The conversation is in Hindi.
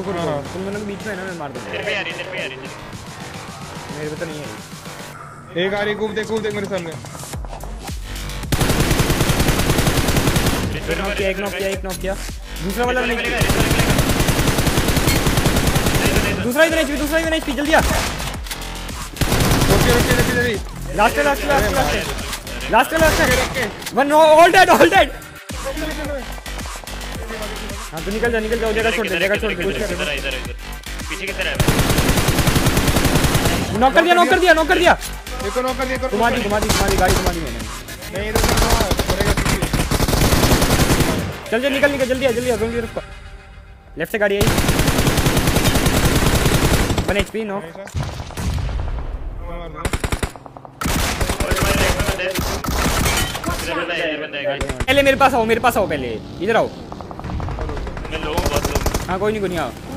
तुम दोनों बीच में है ना मैं मार दूँगा तेरे पे आ रही तेरे पे आ रही मेरे पे तो नहीं है एक आ रही कूद देख कूद देख मेरे सामने। एक नॉक किया एक नॉक किया एक नॉक किया दूसरा वाला नहीं दूसरा इधर एचपी दूसरा इधर एचपी जल्दी आ रोके रोके रोके जल्दी last last last last last last one all dead all dead हाँ तो निकल जा निकल जा जगह छोड़ दे जगह छोड़ दे कुछ इधर कर इधर इधर। पीछे की तरफ़ नॉक कर दिया नॉक कर दिया नॉक कर दिया एक और नॉक कर दिया घुमा दी घुमा दी घुमा दी गाड़ी घुमा दी मैंने नहीं इधर से घुमा, पड़ेगा पीछे। चल चल निकल निकल जल्दी आ जल्दी आ जल्दी रुको लेफ़्ट से गाड़ी आई वन एचपी नो ऐसा। मैं मार दूँगा। और तुम्हारे राइट में बंदा है। है, है। पहले मेरे पास आओ मेरे पास आओ पहले इधर आओ मैं लो हूँ, बहुत लो हूँ। हाँ कोई नहीं कोई नहीं आओ